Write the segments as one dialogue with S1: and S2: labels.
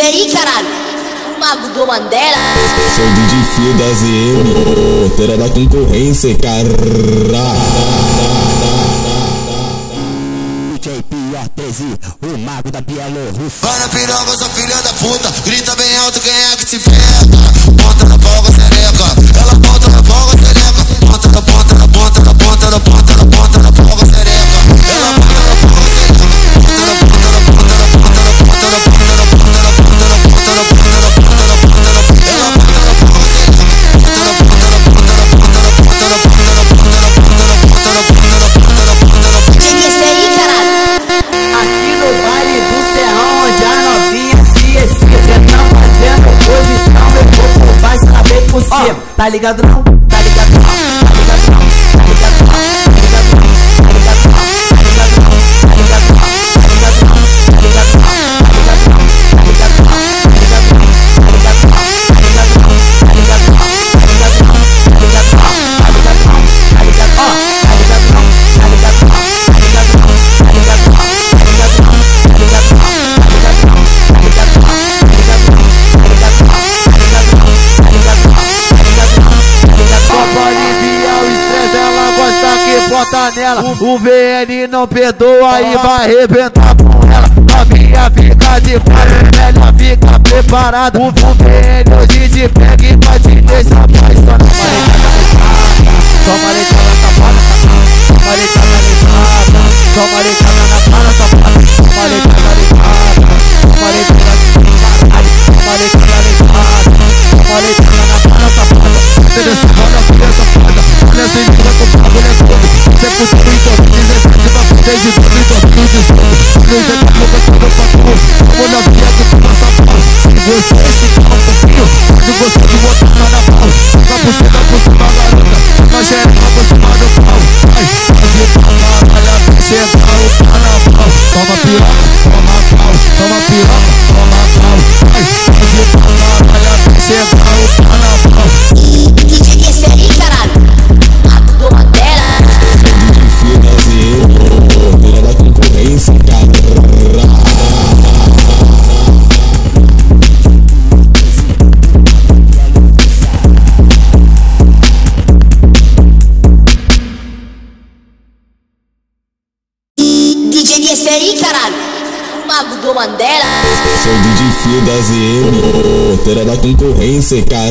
S1: esse aí, caralho? O mago do Mandela.
S2: Sou DJ Fio da ZM, terá da concorrência, cara.
S3: DJ Pior 13, o mago da Bielorrússia.
S4: Vai na piroga, sua filha da puta. Grita bem alto quem é que te pega. Ponta na folga, sereca. Ela ponta na folga, sereca. Ponta na ponta na ponta na ponta na ponta na ponta na folga, sereca. Ela ponta na folga,
S5: ligado não?
S6: Nela. O VN não perdoa e vai arrebentar com ela. Novinha fica de cara, melhor fica preparada. O VN hoje te pega e vai te deixar apaixonada. Toma leitada safada, toma leitada leitada. Toma leitada na cara safada, toma leitada leitada. Toma leitada caralho, toma leitada leitada. Toma leitada na cara safada senhora com pago nessa onda Você é curtindo em 2017, vai pro 10 e 12 de 2018 Não tem pra boca toda pra tu Como na via do teu sapato Se você se calma um pouquinho se você de botar na pau Fica por cima, por cima, garota Na geral, por cima do pau Vai, pode trabalhar Vai sentar o carnaval Toma pirata, toma pau Toma pirata, toma pau Vai, pode trabalhar Vai sentar o carnaval
S1: O mago do Mandela.
S2: Sou DJ Fio da ZM, terá da concorrência, cara.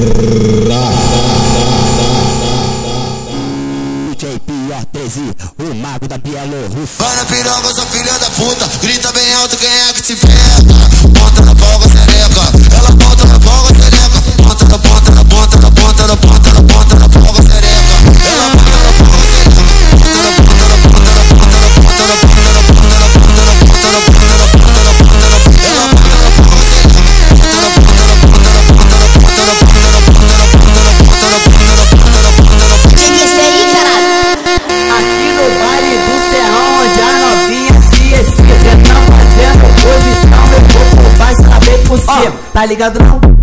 S1: DJ
S3: Pior 13, o mago da Bielorrússia.
S4: Vai na piroga, sua filha da puta. Grita bem alto quem é que te pega. Ponta na folga, sereca. Ela ponta na folga, sereca. Ponta na ponta na ponta na ponta na ponta na ponta na folga, sereca.
S5: Tá ligado não?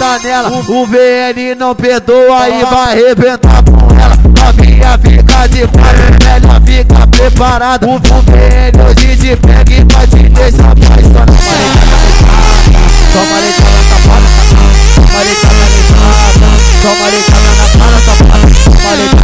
S6: Que bota nela. O VN não perdoa e vai arrebentar com ela. Novinha fica de cara, melhor fica preparada. O VN hoje te pega e vai te deixar apaixonada. Toma leitada safada, toma leitada leitada. Toma leitada na cara safada, toma leitada.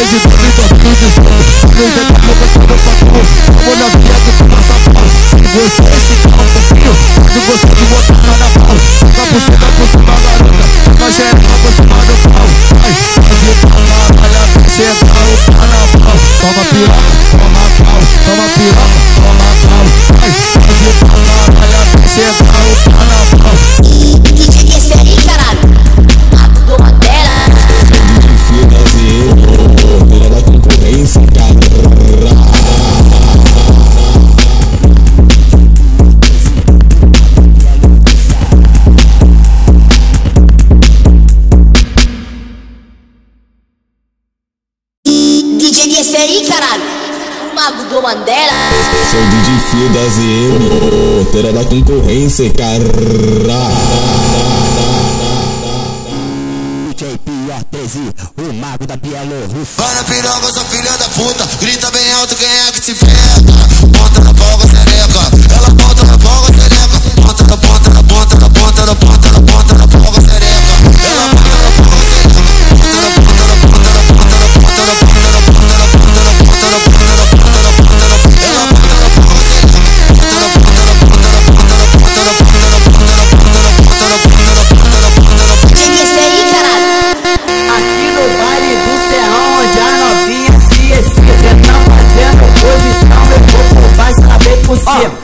S6: desde 2012 Não tem já boca todo patrão Amor na vida que tu passa pau Se você se dá um pouquinho Pode você de botar na pau tá por cima, por cima, garota
S1: Fica geral por cima do pau Vai, pode falar, olha
S2: Você dá o carnaval Toma pior pela concorrência, cara.
S3: J.P. Pia 13, o mago da Bielorrússia.
S4: Mano, piroga, sua filha da puta. Grita bem alto quem é que te pega.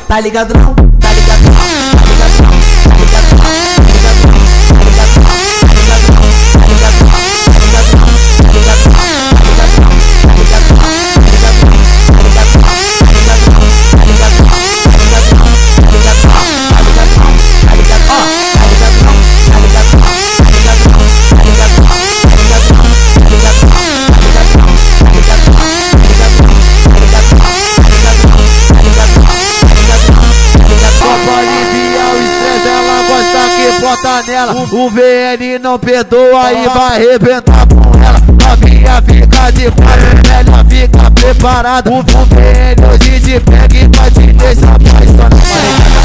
S5: Tá ligado não?
S6: O VL não perdoa e vai arrebentar com ela. Novinha fica de quatro, velha fica preparada. O VL hoje te pega e vai te deixar apaixonada.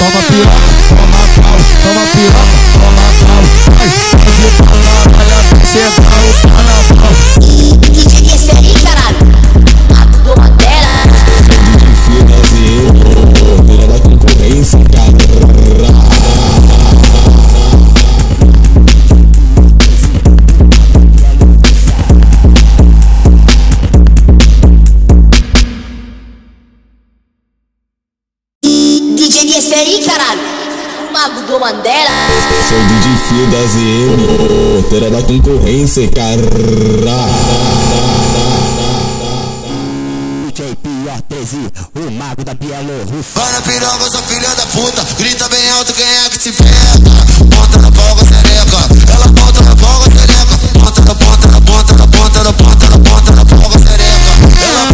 S6: Toma piroca
S2: da ZM, terá da concorrência, cara.
S1: DJ
S3: Pior 13, o mago da Bielorrússia.
S4: Ana piroga, eu sou filha da puta. Grita bem alto quem é que te pega. Ponta na folga, xereca. Ela ponta na folga, xereca. Ponta na ponta na ponta na ponta na ponta na ponta na folga, xereca. Ela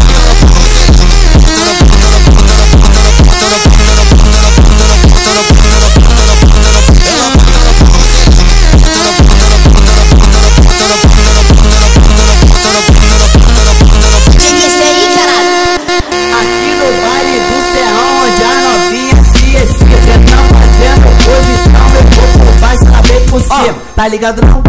S5: ligado não?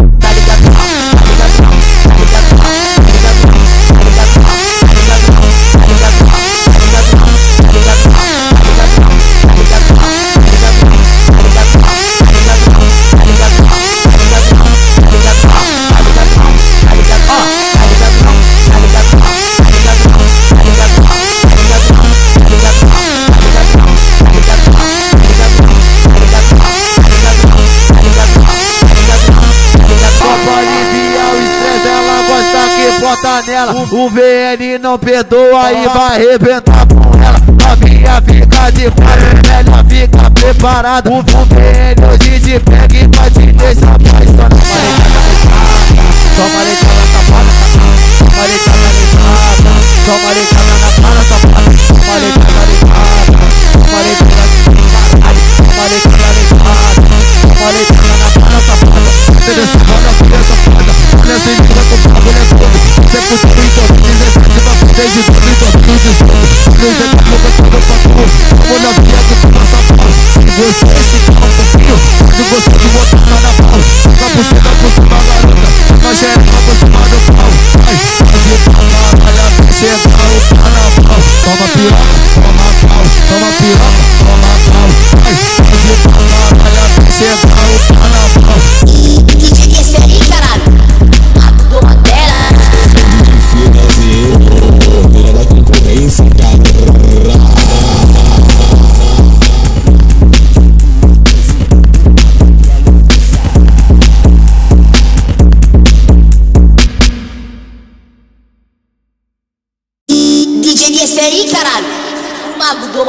S6: ela. O VN não perdoa e vai arrebentar com ela. A minha fica de quatro, ela fica preparada. O VN hoje de pega e vai te deixar apaixonada. Toma leitada safada, toma leitada lisada, toma leitada na safada, toma leitada lisada, toma leitada caralho, toma leitada lisada, toma leitada na cara safada, você desce roda, safada criança e me dá com pago na escola Cê curtiu em 2017, vai pro
S2: 10 de 2018 Não tem que se tava pra tu Como na que tu passa você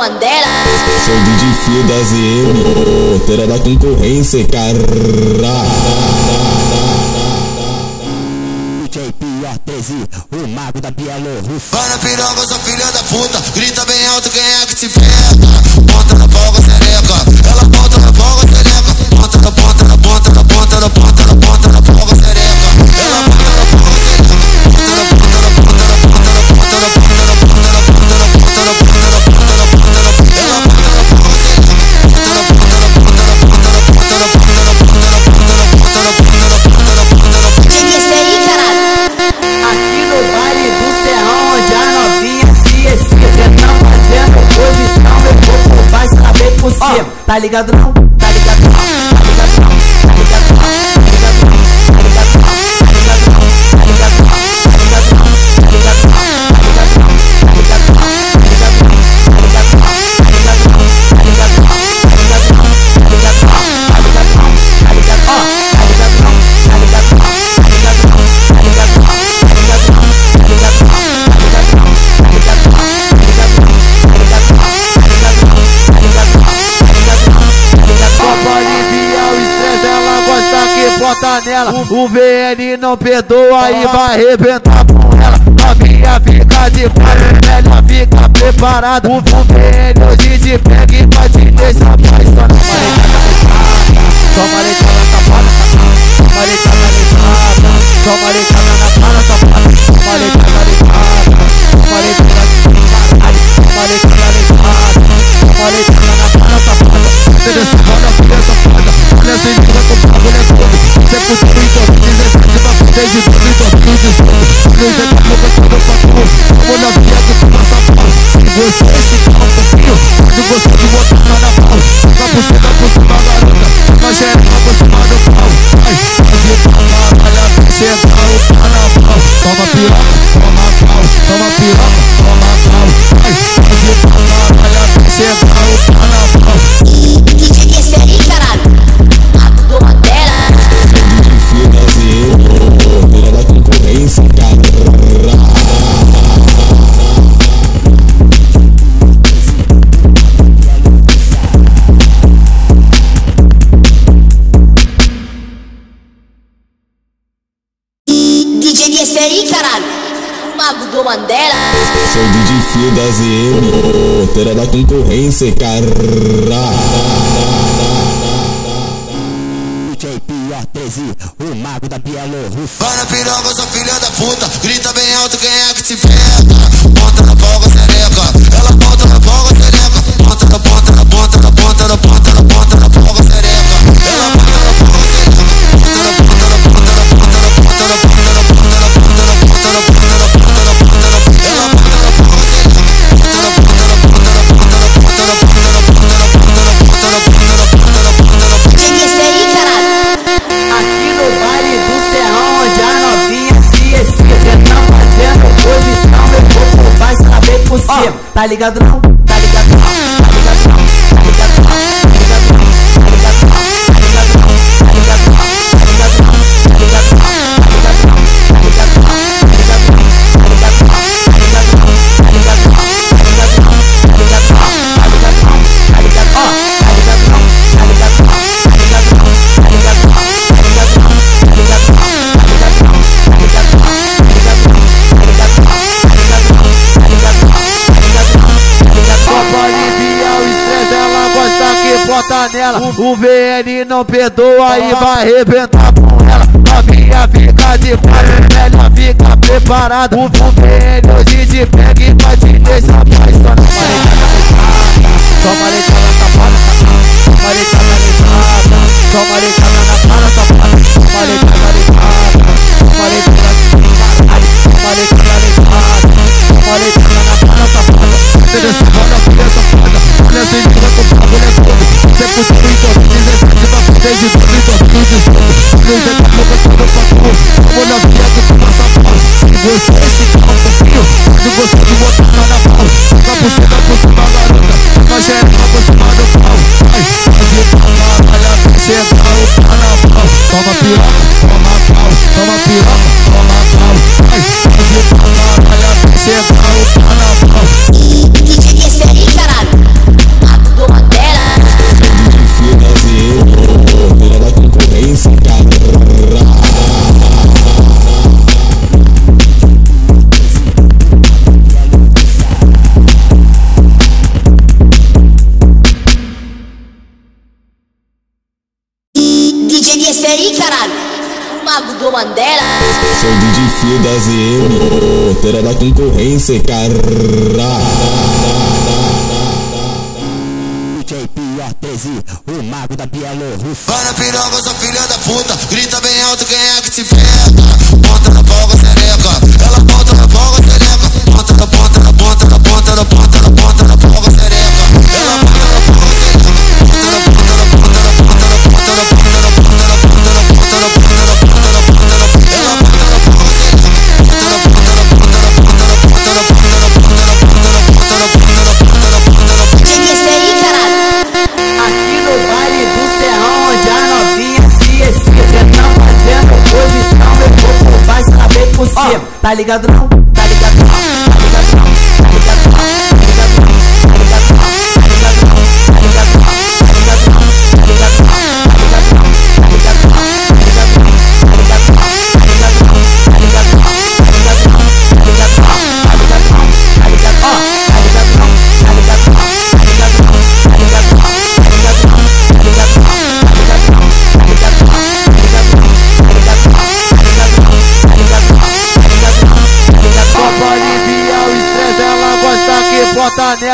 S2: Bandeira. Sou de
S7: Fio da ZM, roteira da concorrência, caralho.
S8: DJ Pior 13, o mago da Bielorrússia.
S4: Mano, piroga, eu sou filha da puta. Grita bem alto, quem é que te pega? Bota na
S6: folga, cê Tá ligado não? panela. O VN não perdoa e vai arrebentar com ela. Novinha fica de pano, fica preparada. O VN hoje de pega e vai te deixar apaixonada.
S5: Toma leitada na safada, toma leitada na toma leitada na cara, safada, toma leitada na toma leitada na toma leitada na toma leitada na
S6: desespero Vem dentro do meu corpo, eu faço Vamos na via do nossa paz Se você
S2: se calma fora da concorrência, cara.
S3: JP13, o mago da Bielorrússia.
S4: Vai na piroga, sua filha da puta, grita bem
S5: Tá ligado não?
S6: O VN não perdoa e vai arrebentar com ela. Novinha fica de quatro, melhor fica preparada. O VN hoje te pega e vai te deixar apaixonada. Toma leitada, toma leitada, toma leitada, toma.
S2: fazer outra da concorrência, cara.
S1: DJ
S3: Pia 13, o mago da Bielorrússia.
S4: Ana Piroga, sou filha da puta. Grita bem alto quem é que te pega.
S5: Tá ligado não?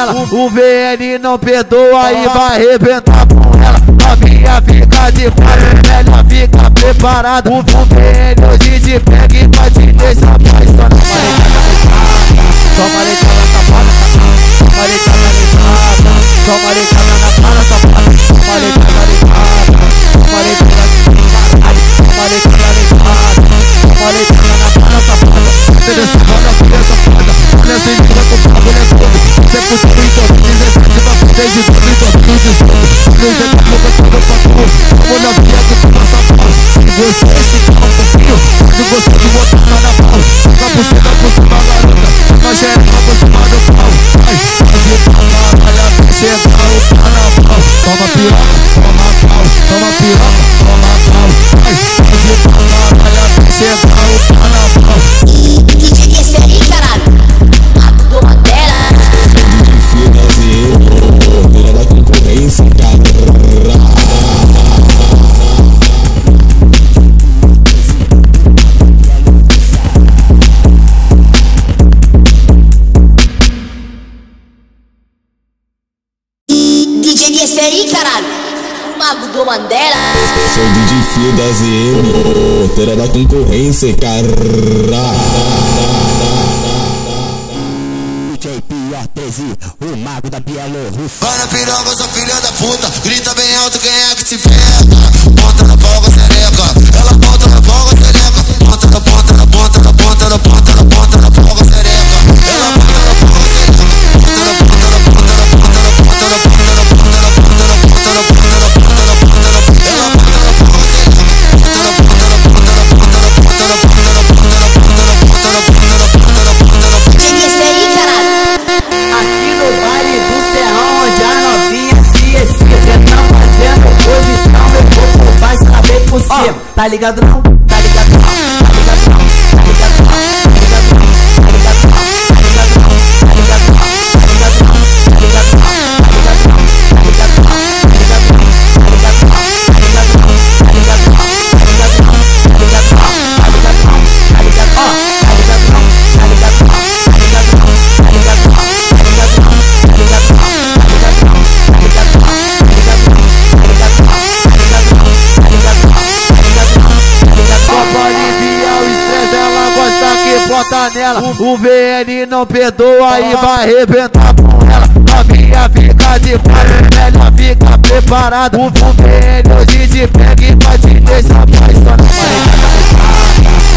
S6: ela. O VN não perdoa e vai arrebentar com ela. Novinha fica de quatro, velha fica preparada. O VN hoje te pega e vai te deixar apaixonada. Toma na na safada, toma leitada na safada, na leitada na cara safada, toma leitada na cara, toma leitada na cara, toma na cara, toma leitada na dessa roda, filha safada Olha essa menina com o bagulho é fogo Você é putado em 2017, vai fazer de 2018 Não tem pra roupa, tá no papo Vamos na via que tu passa mal Se você se calma um pouquinho Se você de outra cara pau Fica tá por cima, por cima, garota. Na geral, tá por cima do pau. Ai faz o pau, caralho Até chegar o carnaval. Toma piroca, toma pau. Toma piroca, toma pau. Ai faz o pau, caralho Até chegar o carnaval.
S1: Mandela.
S2: Sou de fio da ZM, porteira da concorrência,
S1: caralho.
S3: JP Ortezi, o mago da Bielorrússia.
S4: Ana Piroga, sou filha da puta, grita bem alto quem é que
S5: tá ligado? Não
S6: bota nela. O VN não perdoa e vai arrebentar com ela. Novinha fica de cara, velha fica preparada. O VN hoje de pega e vai te deixar mais.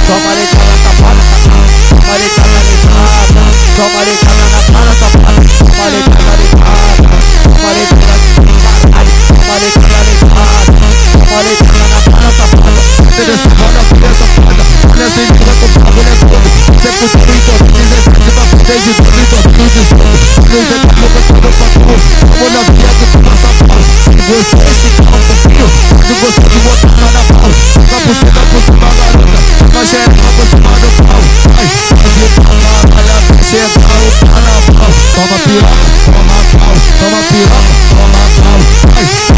S6: Toma na safada, toma leitada na safada, toma leitada na safada, toma na cara, toma leitada na. Falei que ela me mata Falei que ela na cara safada Filha safada, filha safada Olha sem mim, quanto bagulho é todo Você fugiu em 2017, vai fuder de tudo em 2018 Não tem pra roupa, tá bom pra tu Como na via que tu passa pau Se você se calma um pouquinho Se você de botar lá na pau Fica por cima, por cima, garota Na geral, por cima do pau Vai, faz o pau na malha Até chegar o carnaval Toma piroca, toma pau Toma piroca, toma pau
S2: Vai,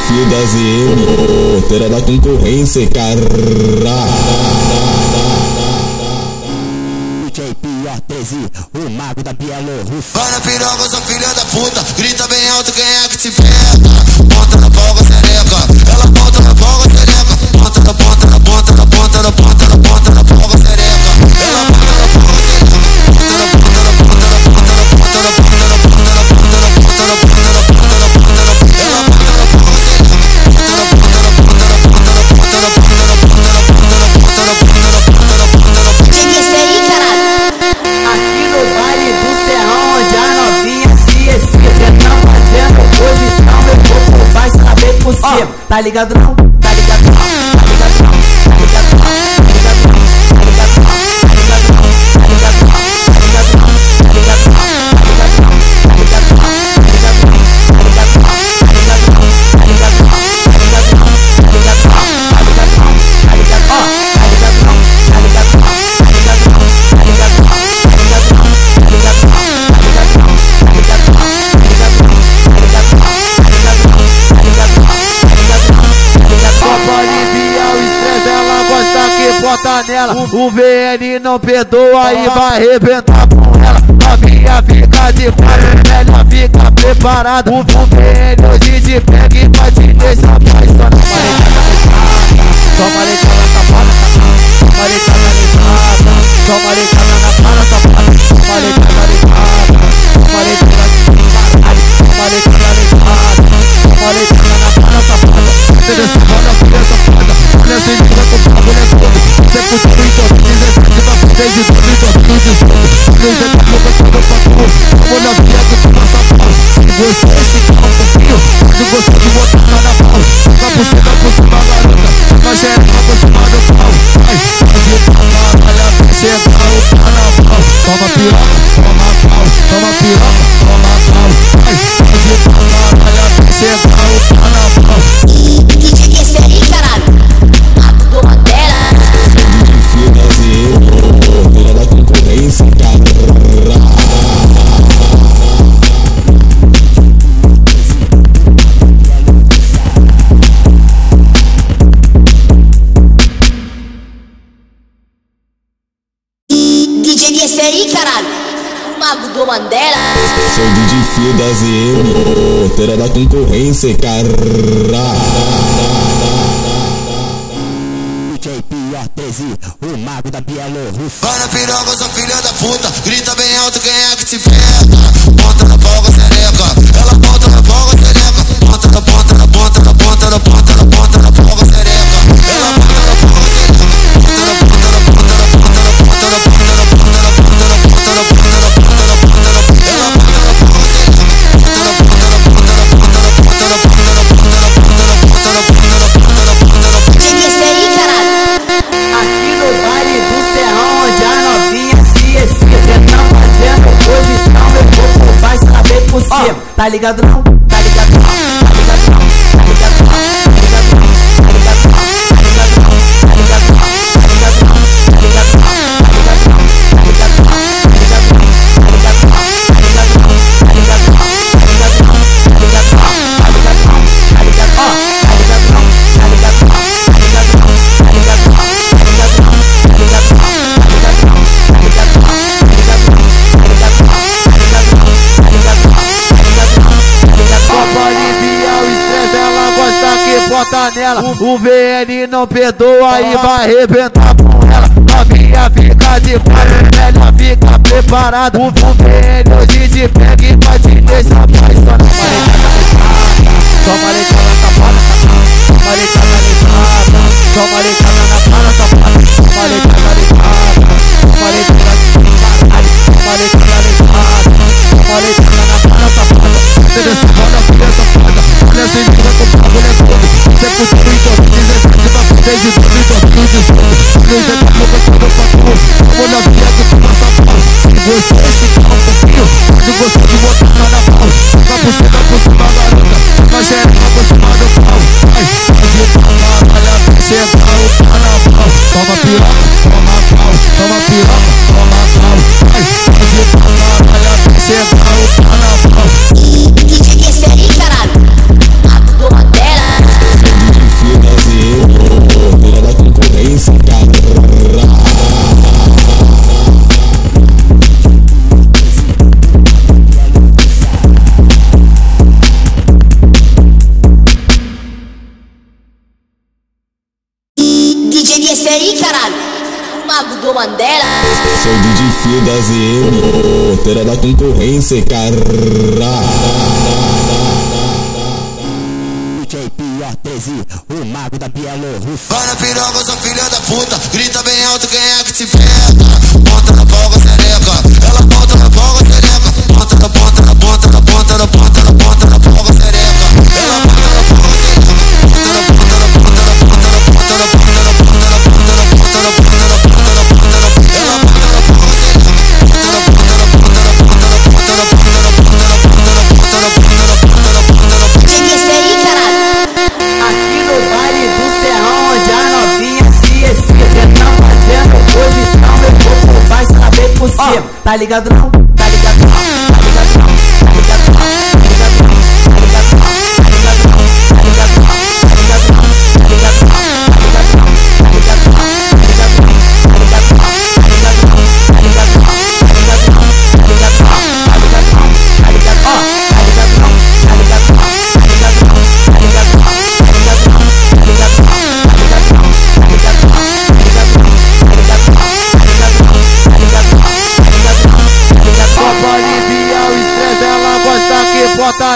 S2: Fio da ZM, porteira da concorrência, caralho.
S3: DJ Pia 13, o mago da Bielorrússia.
S4: Ana piroga, sou filha da puta. Grita bem alto quem é que te pega. Ponta na folga, xereca. Ela ponta na folga, xereca. Ponta na ponta na ponta na ponta na ponta na ponta na folga, xereca. Ela ponta na folga, xereca. Ponta na
S5: Tá ligado não?
S6: janela. O VN não perdoa e vai arrebentar com ela. A minha fica de quatro, velha, fica preparada. O VN hoje de pega e vai te deixar apaixonada.
S5: Toma letra na safada, toma letra na lesada. Toma letra na cara, safada, toma letra na lesada. Toma letra na cara, toma letra na lesada. Toma letra na cara, safada
S6: interessada, olha a filha safada Olha se liga com o bagulho é fogo Cê curtiu em 2017, vai pro 10 e 2018 No detalhe vai todo pra tu Como na via que tu passa pau Se você ficar um pouquinho Pode você de botar na pau Fica por cima, por cima, garota Fica geral por cima do pau Vai, pode tomar, olha pra sentar o carnaval Toma piroca, toma pau Toma piroca, toma pau. Você tá o
S2: pau na pau. E que
S1: é isso aí, caralho? Mandela.
S2: Sou DJ Fio da ZM, porteira da concorrência, caralho.
S3: DJ Pior o mago da Bielorrússia.
S4: Mano, piroga, eu sou filha da puta. Grita bem alto quem é que te pega. Ponta na folga, sereca. Ela ponta na folga, sereca. Ponta na ponta na ponta na ponta na ponta na ponta.
S5: Tá ligado não?
S6: Nela. O VN não perdoa e vai arrebentar com ela. Novinha fica de quatro, melhor fica preparada. O VN hoje te pega e vai te deixar apaixonada. Toma leitada safada, toma leitada leitada, toma leitada na cara toma leitada leitada, toma leitada leitada, toma leitada leitada, toma leitada na cara safada. Você desse foda, filha safada, olha nessa emenda é né, é tá com o bagulho é todo Você curtiu em 2017, vai pro 10 e 12 em 2018 No jeito que eu tô faturou Como na via do que passa pau Se você é esse é pau fofinho Pode você de botar na pau. Fica por cima, por cima, garota é geral por cima do pau. Vai, faz o pau na malha Senta o carnaval. Toma piroca, toma pau Toma piroca, toma pau. Vai, faz o
S1: pau
S2: na malha Senta o carnaval. Tira da concorrência, carra.
S3: JP 13, o mago da Bielorrússia.
S4: Vai na piroca, sua filha da puta. Grita bem alto quem é que te pega. Ponta na boca,
S5: Tá ligado não? Tá ligado não? Tá ligado não? Tá ligado não?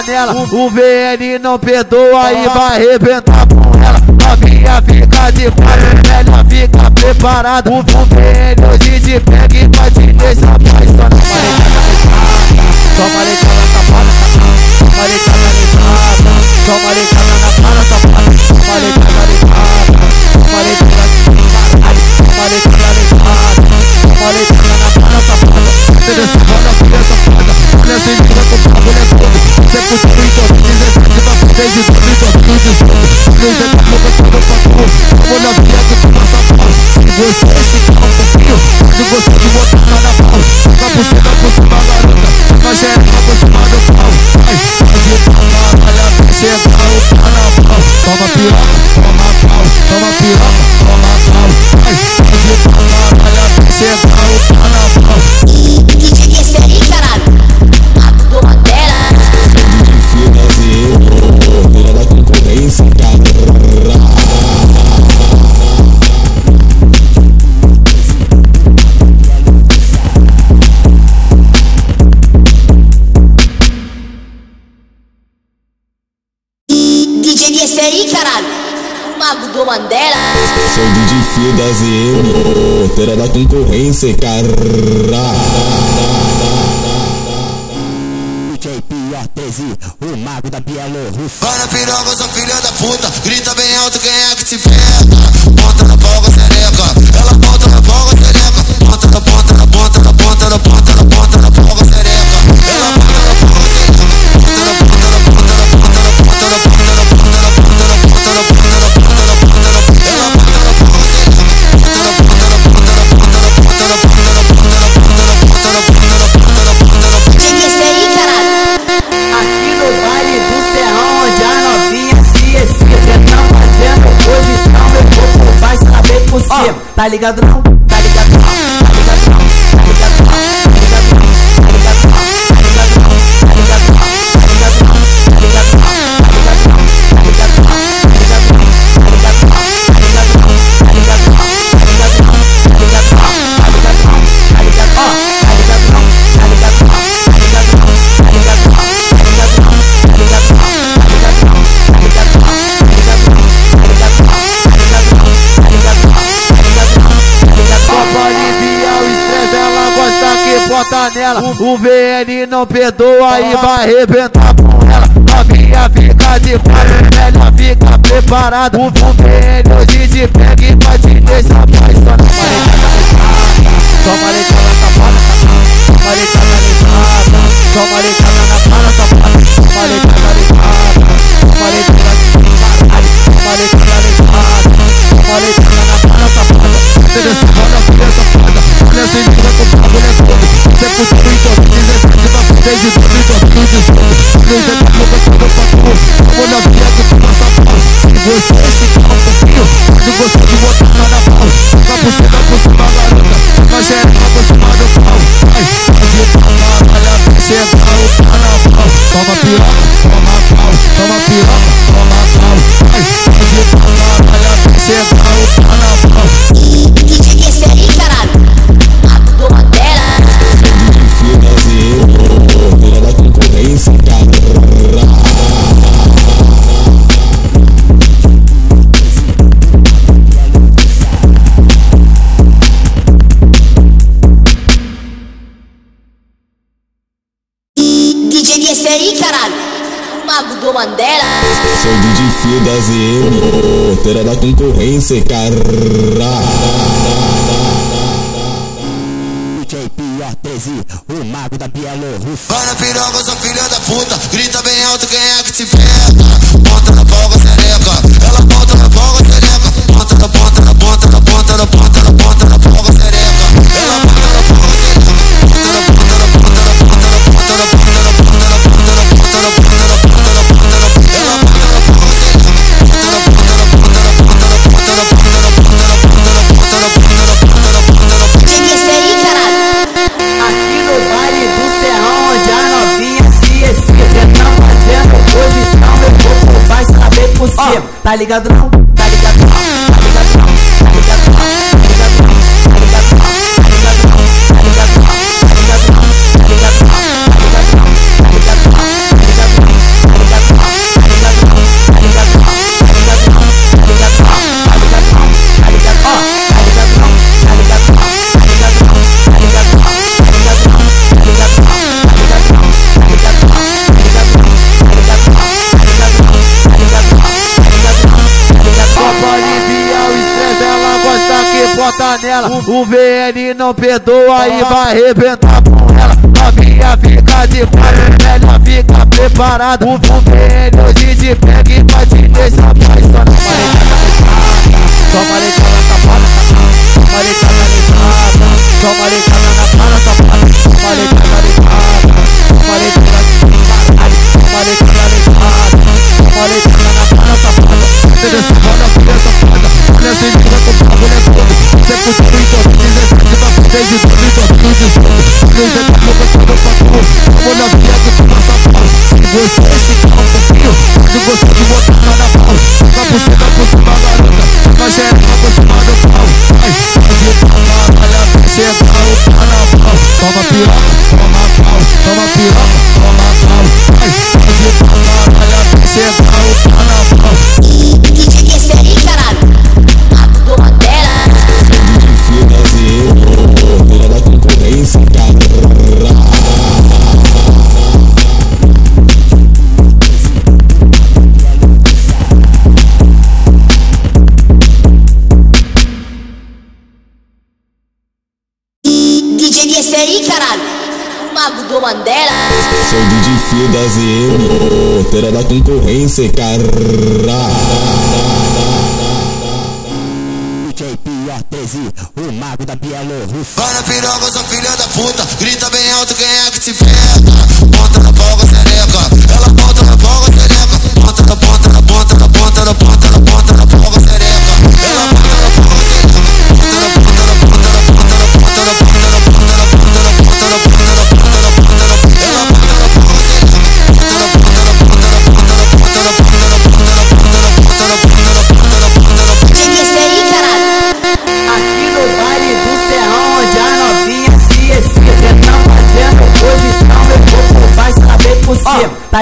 S6: Que bota nela. O VN não perdoa e vai arrebentar com ela. Novinha fica de quatro, melhor fica preparada. O VN hoje te pega e vai te deixar apaixonada. Toma leitada 2017 da 10 e 2018 Não tem pra boca, tá no papo Vamos na via que tu passa pau Se você se calma um pouquinho Se você de botar cara pau Tá por cima, por cima, garota Na geral, por cima do pau Vai, faz o pau, caralho Até chegar o carnaval
S1: Toma piroca,
S2: toma de fio da concorrência, carra.
S3: JP 13, o mago da Bielorrússia.
S4: Vai na piroca, sua filha da puta. Grita bem alto quem é que te pega. Ponta na
S5: Ligado não?
S6: ela. O VN não perdoa e vai arrebentar com ela. Novinha fica de quatro, velha fica preparada. O VN hoje te pega e vai te deixar apaixonada. Toma leite na safada, toma leite na safada, toma leite na safada, toma leite. Futuro em 2017 vai pro 6 e 2018 Meu jeito louco, eu tô patrão Vou na via que tu passa pau Se você se um pouquinho Se você de botar na pau Fica por cima, por cima, garota Mas é pra você, mano, pau
S2: Vai, SM, porteira da concorrência, cara.
S3: JP A13, o mago da Bielorrússia.
S4: Ana piroga, sua filha da puta, grita bem alto quem é que
S5: got
S6: the number. O VN não perdoa e vai arrebentar com ela. Novinha fica de quatro, é velha fica preparada. O VN hoje te pega e vai te deixar apaixonada. Toma legal na safada, toma legal na safada, toma
S2: legal. concorrência,
S1: caralho.
S2: DJ
S3: Pia 13, o mago da Bielorrússia.
S4: Para piroga, sua filha da puta, grita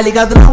S5: ligado não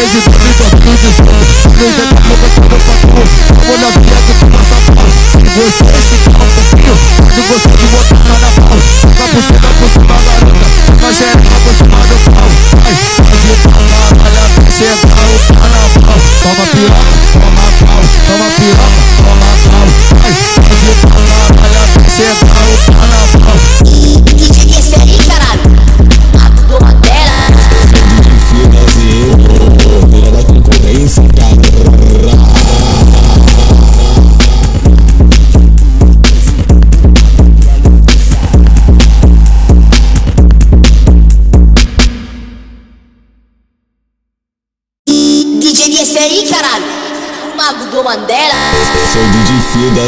S5: vezes eu me tornei descanso Não
S6: dá pra roupa toda pra tu Como na viagem com nossa pau Se você se dá um pouquinho Quando você me botar na pau Fica por cima,
S2: por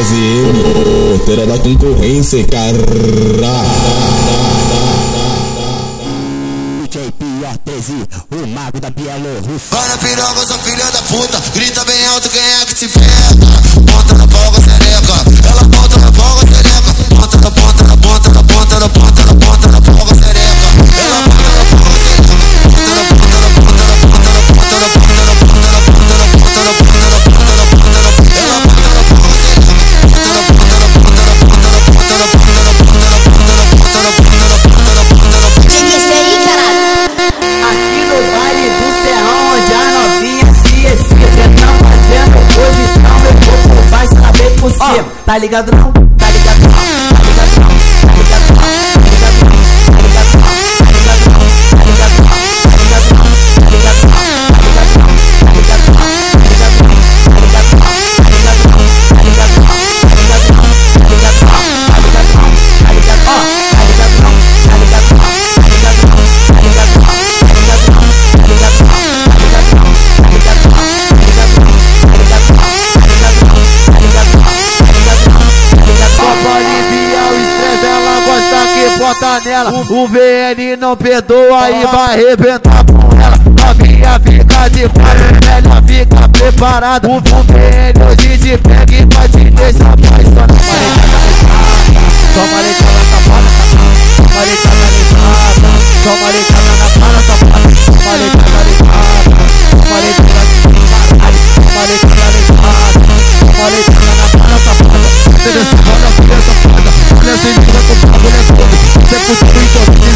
S2: ZM, porteira da concorrência, cara.
S1: DJ
S3: Pior o mago da Bielorrússia.
S4: Para piroga, sou filha da puta. Grita bem alto quem é que te pega. Ponta na folga, sereca. Ela ponta na folga, sereca. Ponta na ponta na ponta na ponta na ponta na ponta.
S5: Tá ligado não? Tá ligado não?
S6: ela. O VN não perdoa e vai arrebentar com ela. Novinha fica de quatro, velha fica preparada. O VN hoje te pega e vai te deixar apaixonada. with the 330.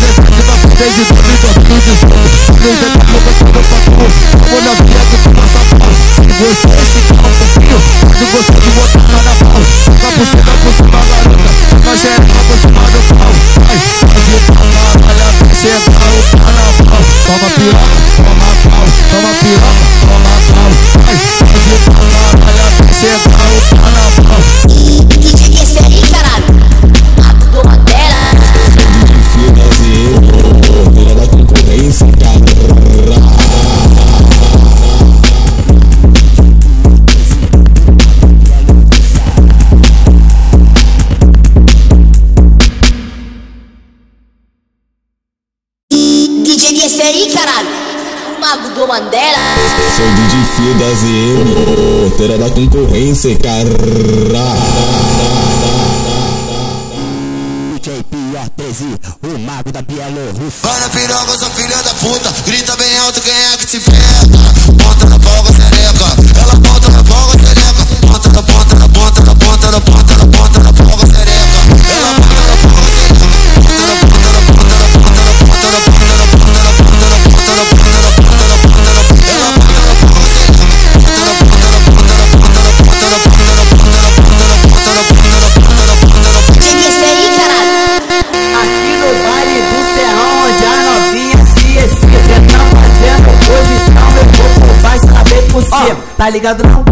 S1: DJ esse aí, caralho. Mago do Mandela.
S2: Sou DJ Fio da ZM, porteira da concorrência, caralho.
S3: DJ Pior 13, o mago da Bielorrússia.
S4: Ana piroga, sou filha da puta. Grita bem alto quem é que te pega. Ponta na folga, xereca. Ela ponta na folga, xereca. Ponta na ponta na ponta na ponta na ponta na ponta na folga, xereca. Ela
S5: tá ligado não?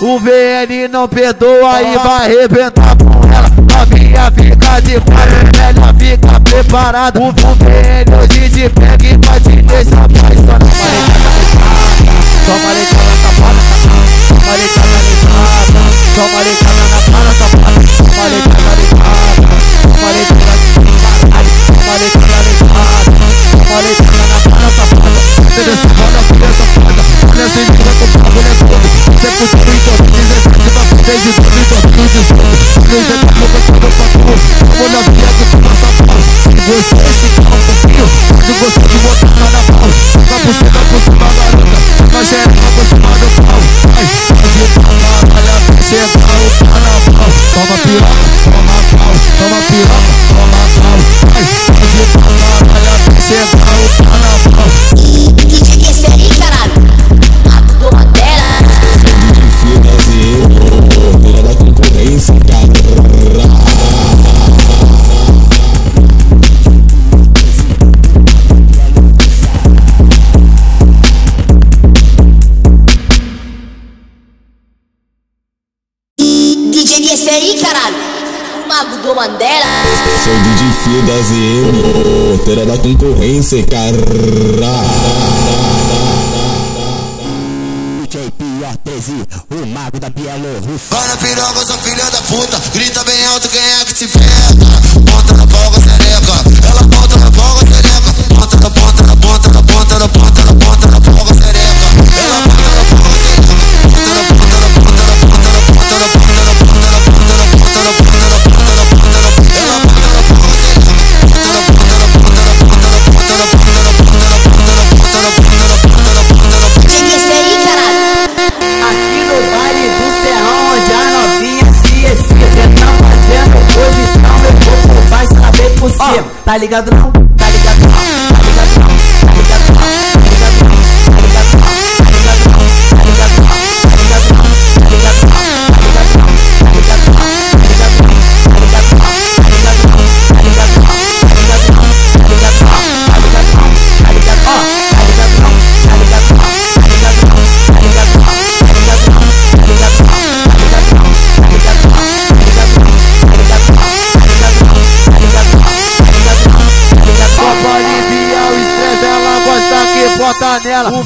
S6: O VL não perdoa e vai arrebentar com ela. Novinha fica de quatro, velha é fica preparada. O VL hoje te pega e vai te deixar apaixonada. Toma leitona na safada, toma tá na tá na safada, toma
S1: tá leitona na safada. Mandela.
S2: Sou de fio da ZM, terá da concorrência, cara.
S1: DJ
S3: Pia o mago da Bielorrússia.
S4: Para piroga, eu sou filha da puta. Grita bem alto quem é que te pega. Ponta na folga, cereca. Ela ponta na folga, cereca. Ponta na ponta na ponta na ponta na ponta na ponta na folga, xereca. Ela ponta
S5: tá ligado não?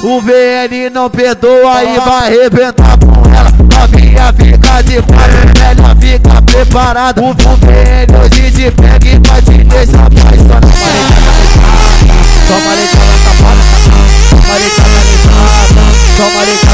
S6: O VN não perdoa e vai arrebentar com ela. Minha fica de quatro, velha fica preparada. O VN hoje te pega e vai te deixar apaixonada.
S5: Toma legal na safada, toma legal na safada,
S6: toma
S2: legal.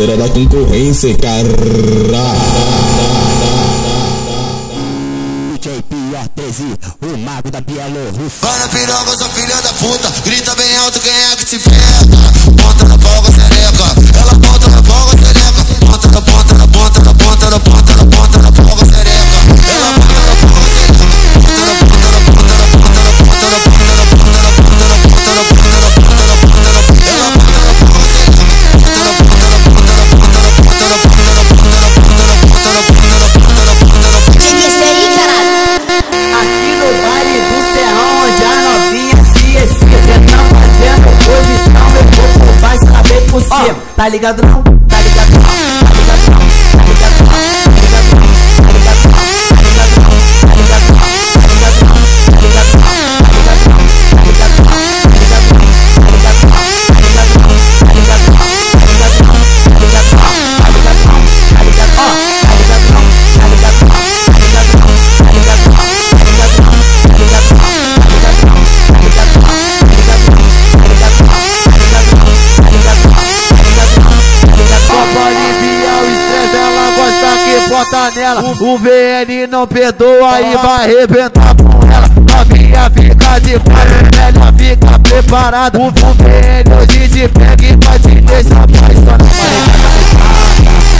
S2: carteira da concorrência, cara.
S1: DJ
S3: Pior 13, o mago da Bielorrússia.
S4: Ana piroga, sua filha da puta. Grita bem alto quem é que te pega. Ponta na folga, sereca. Ela ponta na folga, sereca. Ponta na ponta na ponta na ponta na ponta na ponta na
S5: folga, sereca. Tá ligado não?
S6: O VN não perdoa e vai arrebentar com ela. A minha fica de quatro, velha fica preparada. O VN hoje de pega e vai te deixar apaixonada.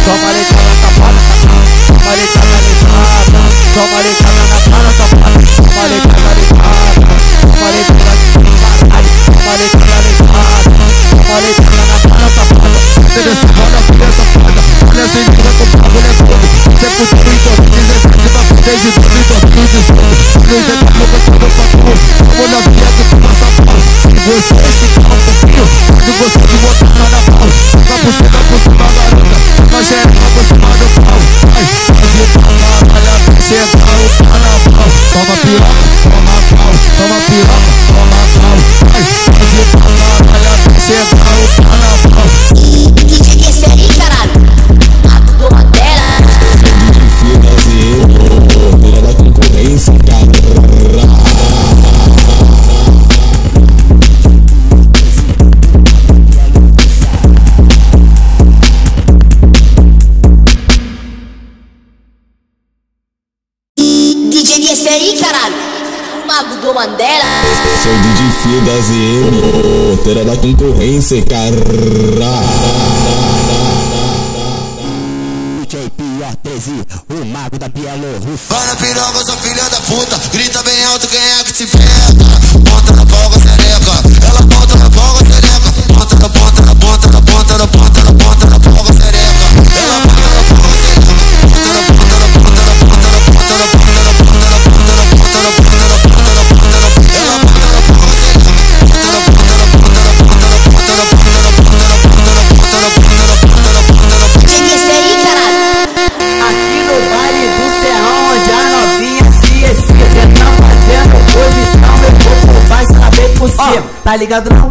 S6: Toma legal. Pedrão, carnaval, toma piroca, toma pau, toma piroca, toma pau. Vai, pode
S2: falar, vai até concorrência, cara.
S1: DJ
S3: Pior o mago da Bielorrússia.
S4: Para piroga, sou filha da puta. Grita bem alto quem é que te pega. Ponta na folga, sereca. Ela ponta na folga, sereca. Ponta na ponta na ponta na ponta na ponta na ponta na
S5: folga, Tá ligado não?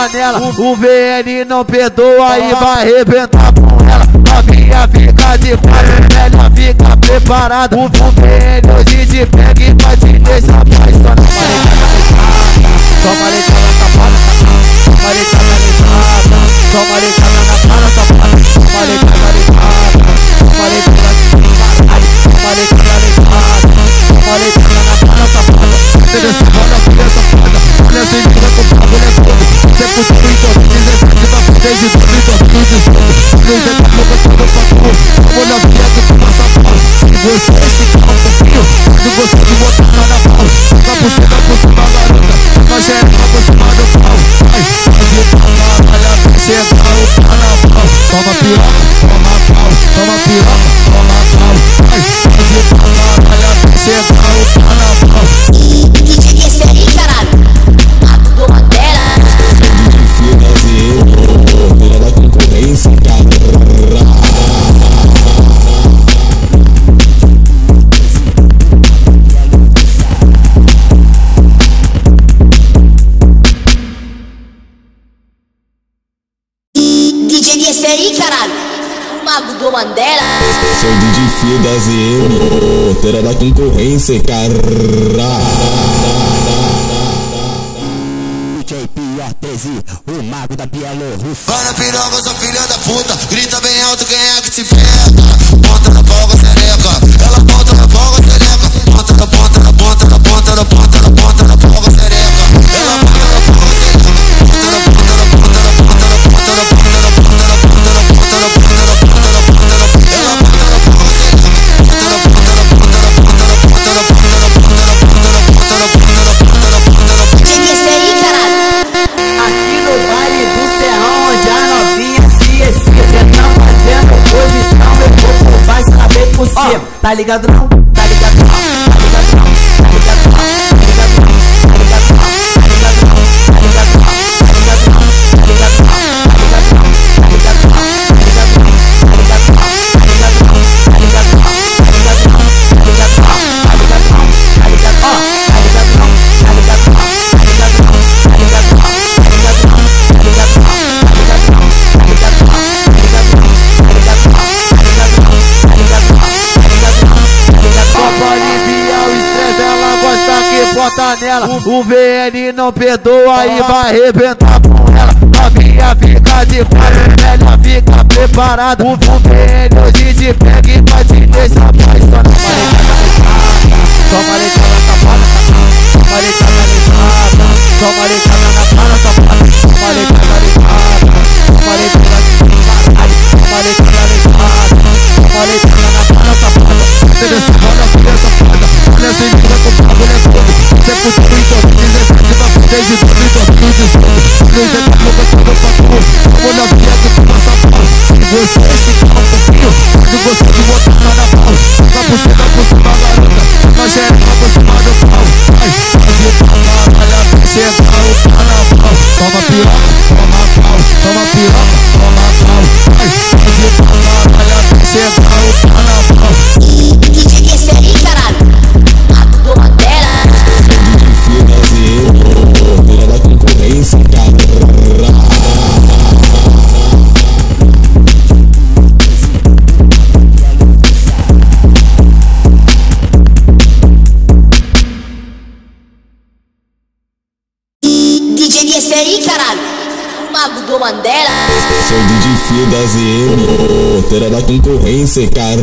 S6: Bota nela. O VN não perdoa e vai arrebentar com ela. Novinha fica de quatro, velha fica preparada. O VN hoje te pega e vai te deixar apaixonada. Toma leitada na safada, toma leitada ligada. Toma leitada na cara. Toma leitada ligada. Toma leitada ligada. Toma leitada ligada. Toma leitada na cara, safada. Você desce fora, filha safada. Olha futuro em 2017 da freguês e 2018 Não tem pra é tudo pra tu Amor na vida, tu passa a Se você
S1: Mandela.
S2: Sou DJ fio da ZM, tira da concorrência, carra.
S3: DJ Pior 13, o mago da Bielorrússia.
S4: Vai na piroga, sua filha da puta. Grita bem alto quem é que te pega. Ponta na boca, xereca. Ela ponta na boca, xereca. Ponta na ponta, na ponta, na ponta, na ponta, na ponta, na boca,
S5: Tá ligado não? Tá ligado não?
S6: ela. O VN não perdoa e vai arrebentar com ela. A minha fica de quatro, melhor fica preparada. O VN hoje te pega e vai te deixar apaixonada. É você futuro em 2017 Vai pro desde 2018 Não tem como eu tô no papo Vou na via que tu passa mal Se você se
S2: Carteira da concorrência,
S3: cara.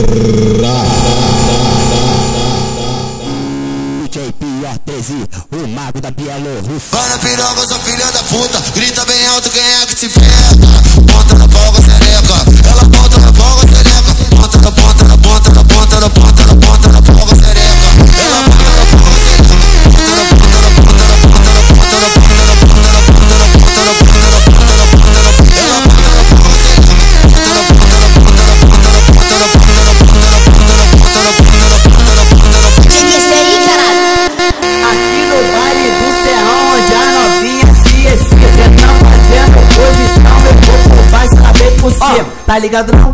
S3: JP A13, o mago da Bielorrússia.
S4: Ana piroga, sua filha da puta. Grita bem alto quem é que te
S6: பாதுகாத்து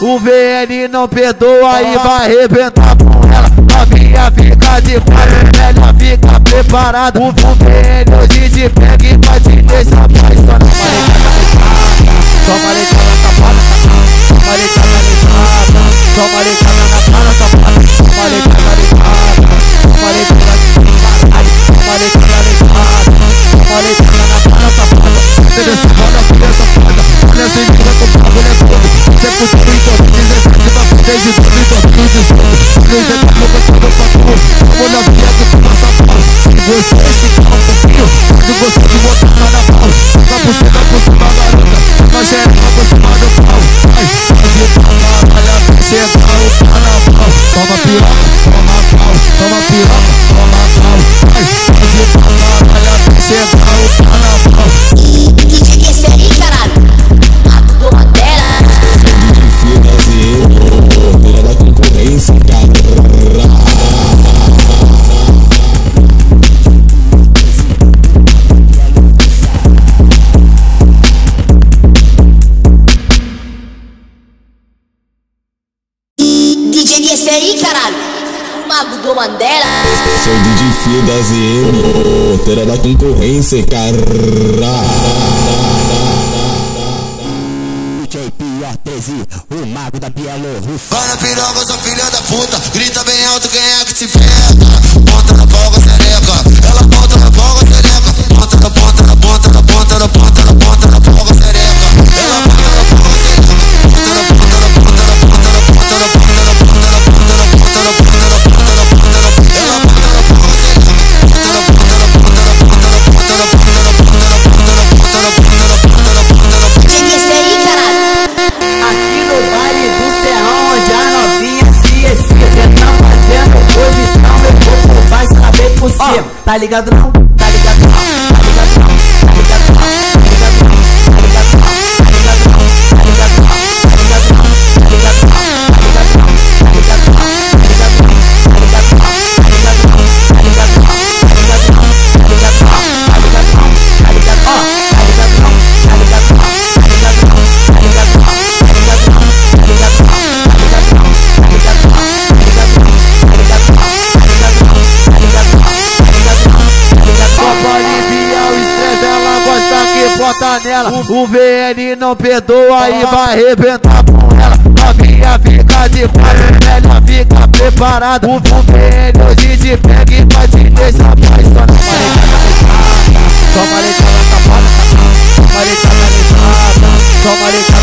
S6: O VN não perdoa e vai arrebentar com ela. minha fica de quatro, velha é fica preparada. O VN hoje de pega e vai te deixar apaixonada. Toma leitada na safada, toma leitada na safada, toma na cara safada, toma.
S2: concorrência,
S1: caralho.
S3: JP A13, o mago da Bielorrússia.
S4: Mano, piroga, eu sou filha da puta. Grita bem alto, quem é que te pega?
S5: ligado não?
S6: O VL não perdoa e vai arrebentar com ela. Novinha fica de quatro, velha fica preparada. O VL hoje de pega e vai te deixar apaixonada. Toma legal na safada, toma legal na safada, toma
S2: legal.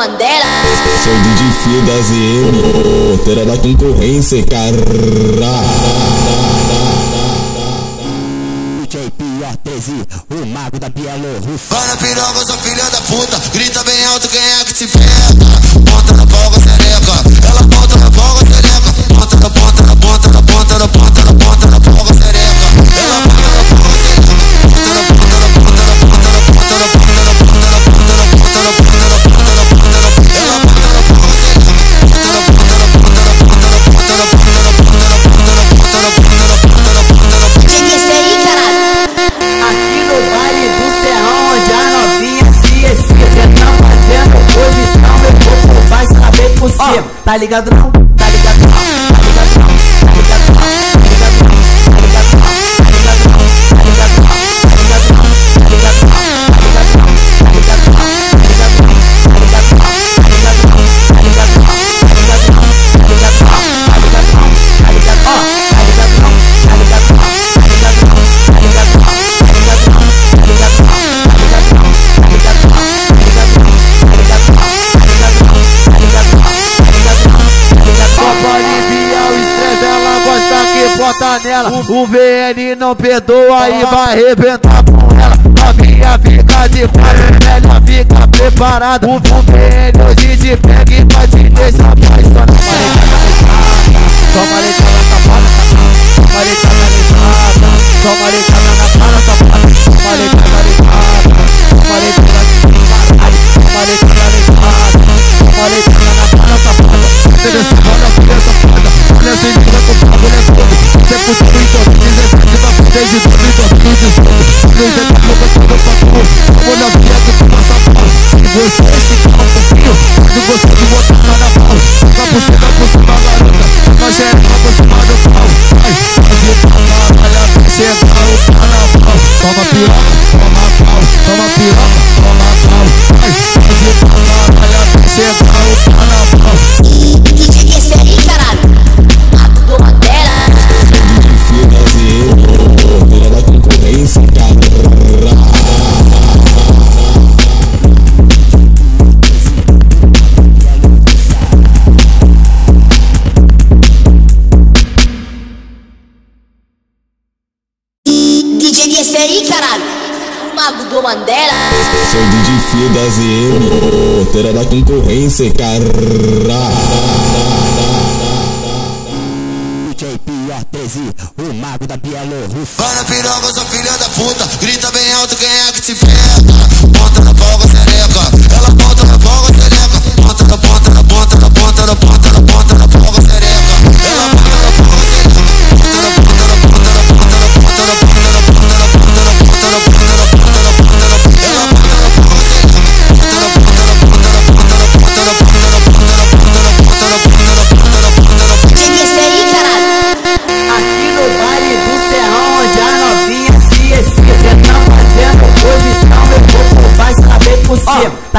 S2: Mandela.
S9: Sou
S2: DJ
S9: Fio da ZM, terá da concorrência, caralho.
S10: DJ Pia 13, o mago da Bielorrússia.
S11: Para piroga, sou filha da puta, grita bem alto quem é que te
S4: fez. Tá ligado não?
S6: bota nela. O VL não perdoa e vai arrebentar com ela. A minha fica de quadro, velha fica preparada. O VL hoje te pega e vai te deixar apaixonada. Toma leitada na cara, toma leitada na cara, cara, toma leitada na cara, cara, toma leitada na cara, cara, toma leitada nessa emenda com pago nessa todo Você é puto em 2017, vai pro 10 e 12 em 2018 Não tem pra pouco, tudo pra tudo Vamos na via que tu passa pau Se você é esse carro fofinho, se você de botar cara pau Fica por cima, por cima, garota Fica geral por cima do pau Vai, faz o pau, caralho, senta o carnaval Toma piroca, toma pau, toma piroca, toma pau Ai, faz o
S2: pau, caralho, senta
S9: o carnaval E que que
S2: é isso aí, caralho?
S9: Brasil, porteira da concorrência, caralho.
S10: DJ Pia 13, o mago da Bielorrússia.
S11: Ana Piroga, sou filha da puta, grita bem alto quem é que te pega. Bota na
S4: folga, sereca.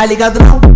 S4: Tá ligado não?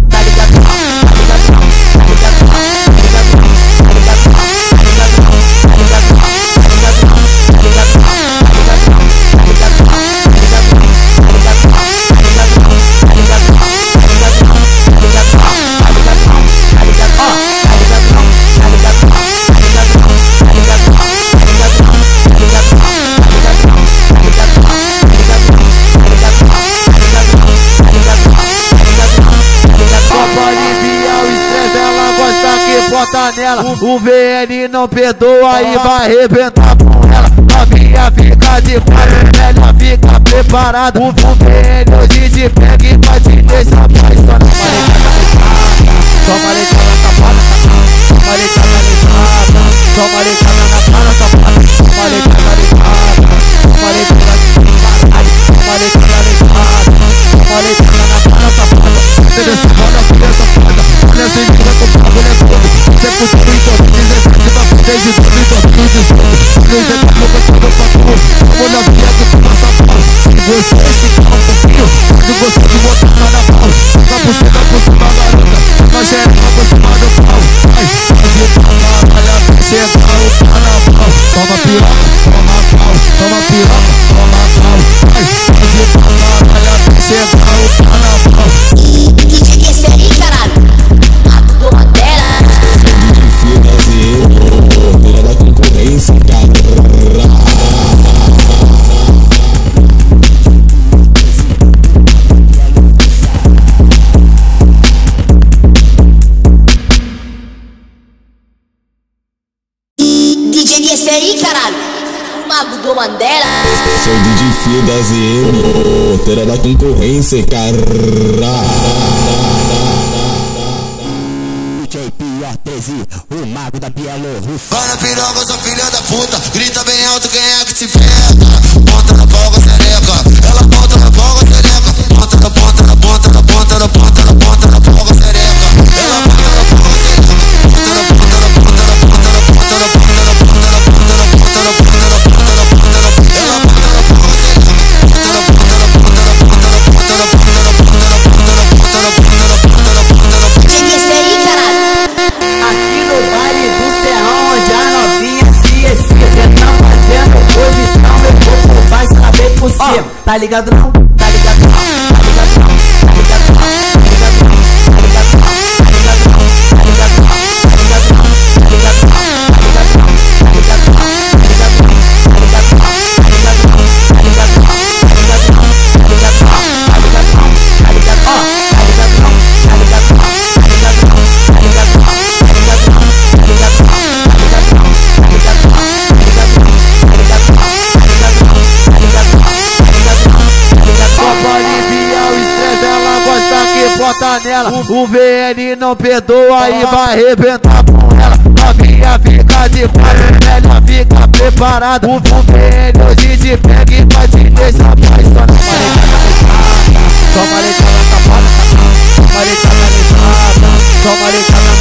S6: panela. O, VN não perdoa e vai arrebentar com ela. A minha fica de panela, fica preparada. O VN hoje te pega e vai te deixar apaixonada. Toma letra na safada, toma letra na safada, toma letra na safada, safada. Vamos para o
S2: Então, 17 da SM, roteira da concorrência,
S3: cara. JPR 13, o mago da Bielorrússia.
S4: Ana piroga, sua sou filha da puta. Grita bem alto quem é que te pega. Ponta na folga, sereca. Ela ponta na folga, sereca. Ponta na ponta na ponta na ponta na ponta na ponta na
S5: folga, sereca. Tá ligado não?
S6: O VN não perdoa e vai arrebentar com ela. Novinha fica de quatro, velha fica preparada. O VN hoje te pega e vai te deixar mais. Só na safada, toma letra na safada, na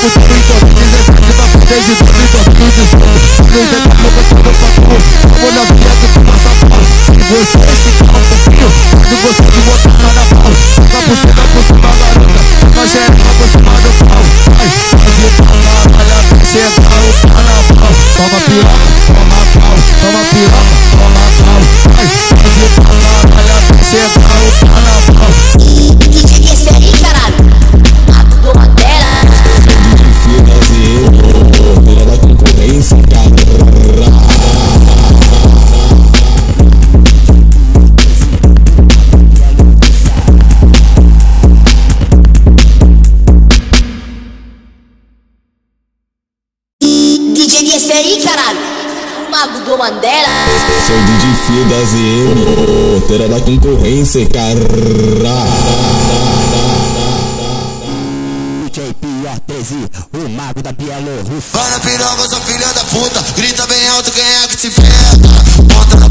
S6: futuro em 2017 Vai pro desde 2018 Veja que eu vou todo papo Como na via que tu passa pau Se você se calma um pouquinho Se você de botar carnaval Vai você cima, por cima, garota Mas é por cima do pau Vai, faz o pau você malha Vai chegar o carnaval Toma piroca, toma pau, toma piroca
S1: Bandeira.
S2: Sou
S1: DJ
S2: Fio da ZM, outra da concorrência, cara.
S3: DJ Pia o mago da Bielorrússia.
S4: Ana Piroga, sua filha da puta, grita bem alto quem é que te pega. Bota na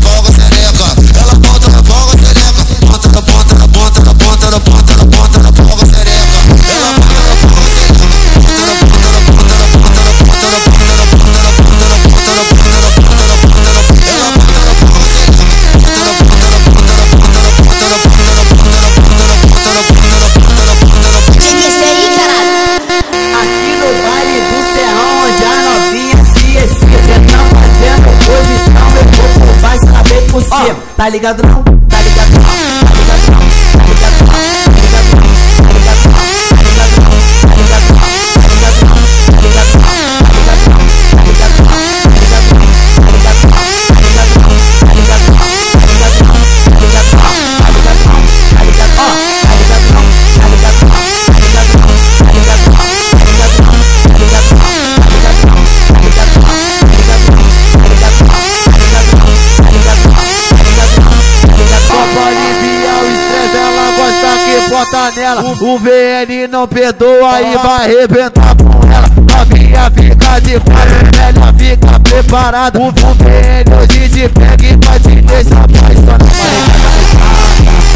S5: ligado não? Tá ligado não? Tá ligado não?
S6: Bota nela. O VN não perdoa e vai arrebentar com ela. Novinha fica de quatro, velha fica preparada. O VN hoje te pega e vai te deixar apaixonada.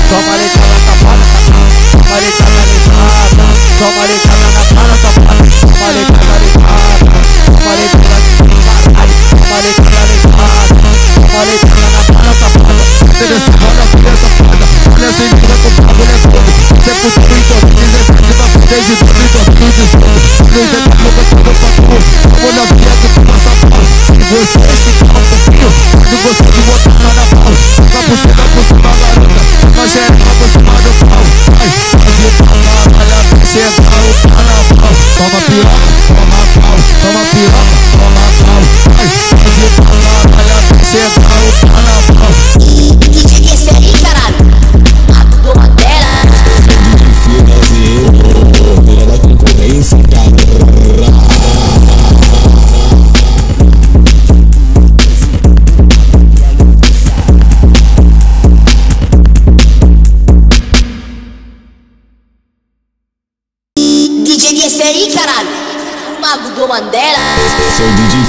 S6: Toma leitada safada, toma leitada ligada. Toma leitada na cara safada, toma leitada ligada. Toma leitada ligada, toma leitada ligada. Toma na cara safada nessa é sei tá com o bagulho é todo Cê curtiu em 2017, vai pro 10 e 2018 Não tem pra roupa, tudo pra tu Vou na via que tu passa pau Se você é esse carro fofinho Se você de botar na pau Fica por cima, por cima, garota Fica geral por cima do pau. Ai faz o pau na malha Vai sentar o carnaval. Toma piroca, toma pau Toma piroca, toma pau. Ai faz o pau
S1: na malha Vai sentar o carnaval. Fique
S2: de
S1: que aí, caralho?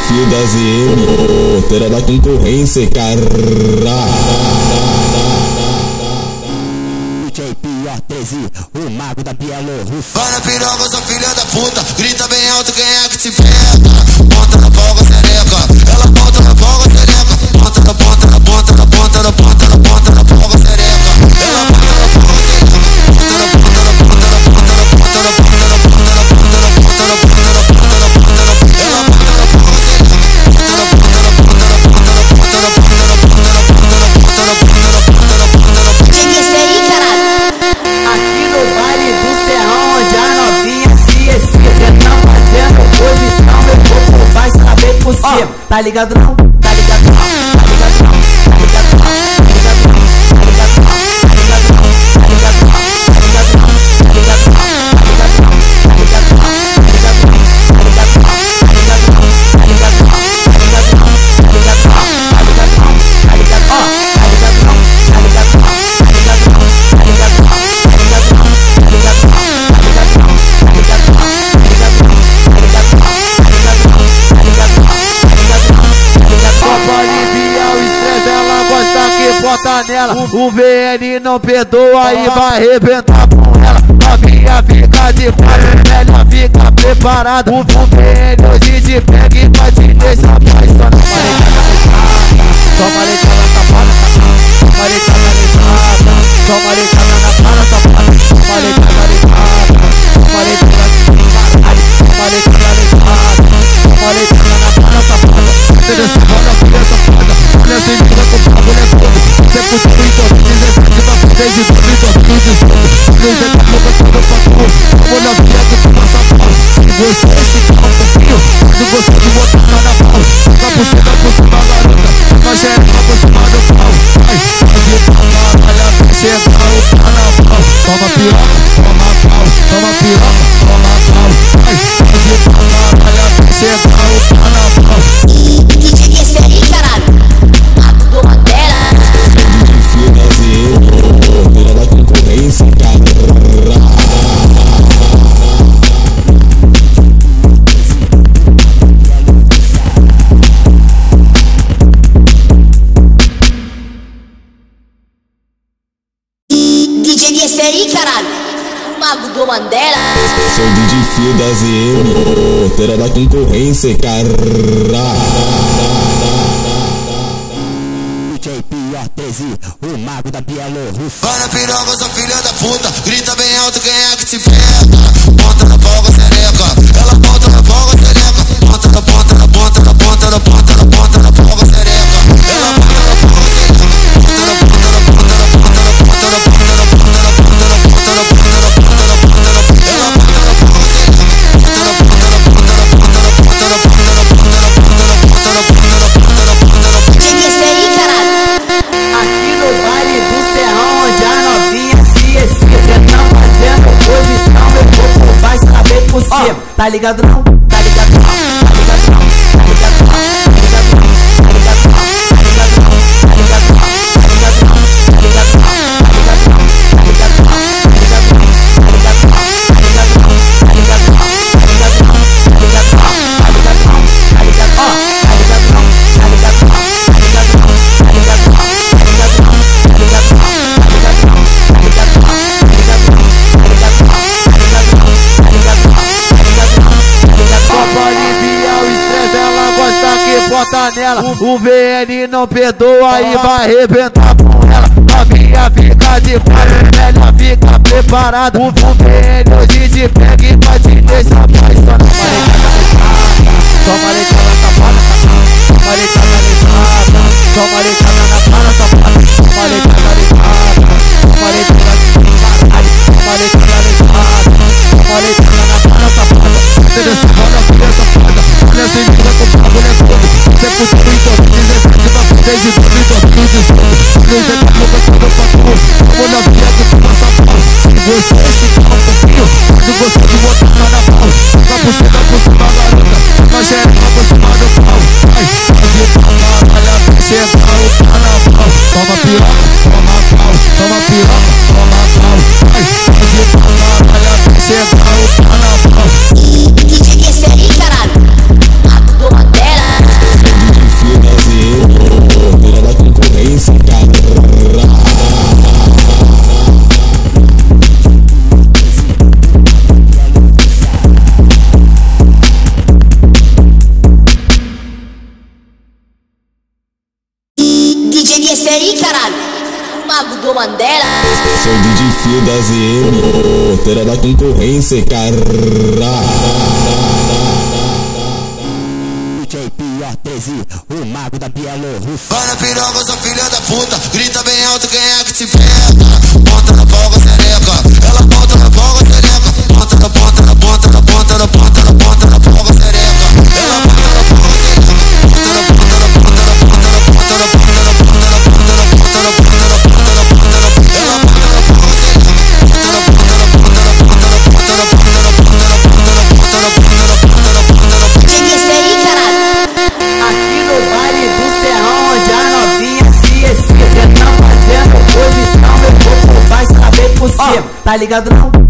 S2: De fidas e porteira da concorrência, carra.
S3: DJ Pior 13, o mago da Bielorrússia.
S4: Vai na piroca, sua filha da puta. Grita bem alto quem é que te pega. Ponta na boca, xereca. Ela ponta na boca, xereca. Ponta na ponta, na ponta, na ponta, na ponta, na ponta, na boca, xereca.
S5: Tá ligado não? Não
S6: perdoa e vai arrebentar com ela. Novinha fica de quatro, velha fica preparada. O VN hoje te pega e vai te deixar apaixonada. Toma leitada safada, toma leitada ligada. Toma você ficar um pouquinho, quando você de botar carnaval. Fica por cima, por cima, garota. Nós é por cima do pau. Ai, pode trabalhar, vem chegar o carnaval. Toma piroca,
S1: Mandela.
S2: Sou
S1: DJ
S2: Fio da ZM, porteira da concorrência, caralho.
S3: DJ Pio o mago da Bielorrússia.
S4: Ana Piroga, sou filha da puta, grita.
S5: Tá ligado não?
S6: panela. O VN não perdoa e vai arrebentar com ela. Novinha fica de paro, velha fica preparada. O VN hoje te pega e vai te deixar apaixonada. Toma leitona safada, toma leitona lisada. Toma leitona na cara safada, toma leitona lisada. Toma leitona lisada, toma leitona lisada. Toma leitona na cara safada, você desce roda, você desce roda. Olha esse dia, eu tô pago, olha esse você fugiu em 2017, vai pro 6 e 2018 Não jeito que eu vou meu patrão Vamos na via que tu passa pau Se você se calma um pouquinho Se você de outra cara pau Tá por cima, por cima, garota Mas é pra por cima do pau Vai, faz o pau, caralho Até chegar o carnaval Toma pirata, toma pau Toma pirata, toma pau Vai, faz o
S1: pau, caralho Até chegar
S2: o carnaval da ZM, terá da concorrência, cara.
S1: DJ
S3: Pior 13, o mago da Bielorrússia.
S4: Ana piroga, sua filha da puta, grita bem alto quem é
S5: Tá ligado não?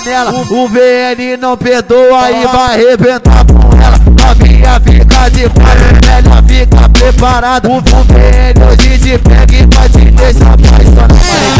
S6: panela. O VN não perdoa e vai arrebentar com ela. A minha fica de panela, fica preparada. O VN hoje te pega e vai te deixar apaixonada.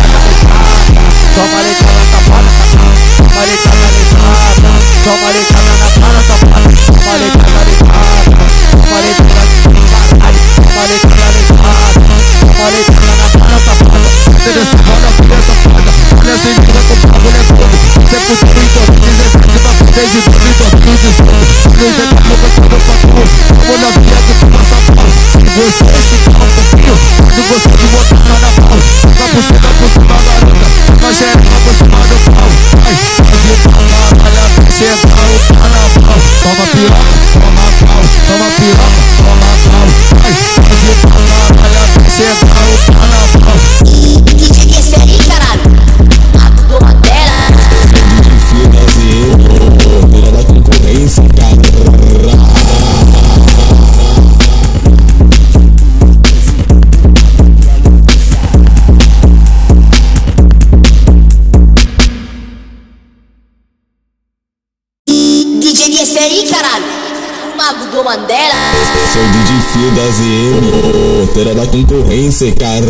S6: SM, porteira da
S2: concorrência,
S1: caralho.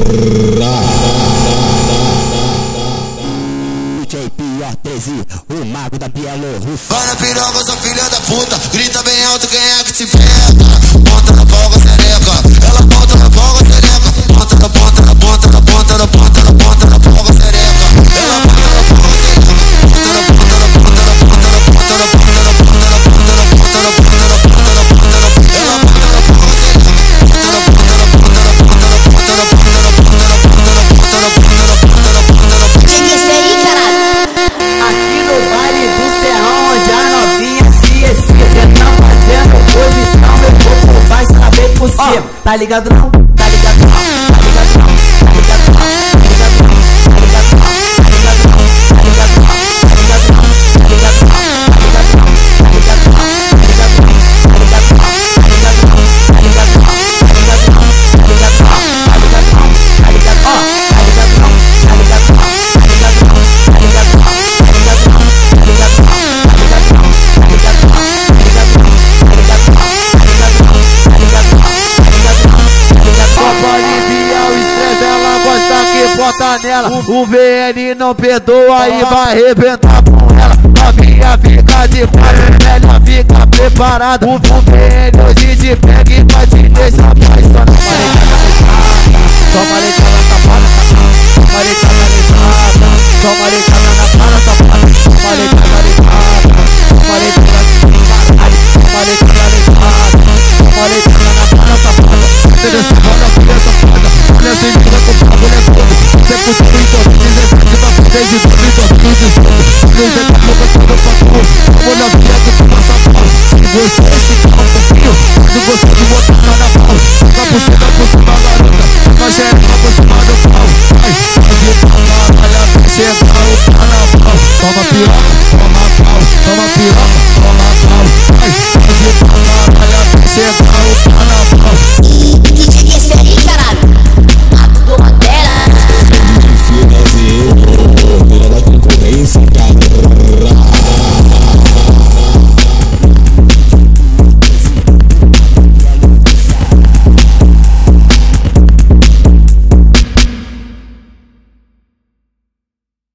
S3: DJ Pia 13, o mago da Bielo.
S4: Vai na piroga, sua filha da puta. Grita bem alto quem é que te pega. Bota na folga, sereca. Ela
S5: volta ligado Não
S6: O VN não perdoa e vai arrebentar com ela. Novinha fica de quatro, melhor fica preparada. O VN hoje te pega e vai te deixar apaixonada. Toma safada, toma leitada, toma na toma na bagulho é sinistro, o bagulho é todo. Cê curtiu em 2017, 2016 e 2018. Então Não tem como eu tô no papo, como na via do passaporte. Se você é assim, ficar um pouquinho, se você de botar tá na pau, tá fica por cima, tá por cima, garota. Fica geral por cima o pau. Vai, pode trabalhar até chegar o carnaval. Toma piroca, toma pau, toma piroca, toma pau. Vai, pode trabalhar até chegar o carnaval.